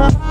Bye.